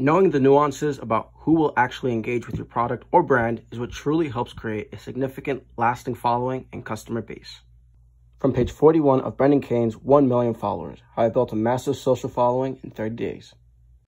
Knowing the nuances about who will actually engage with your product or brand is what truly helps create a significant, lasting following and customer base. From page 41 of Brendan Kane's 1 million followers, how I built a massive social following in 30 days.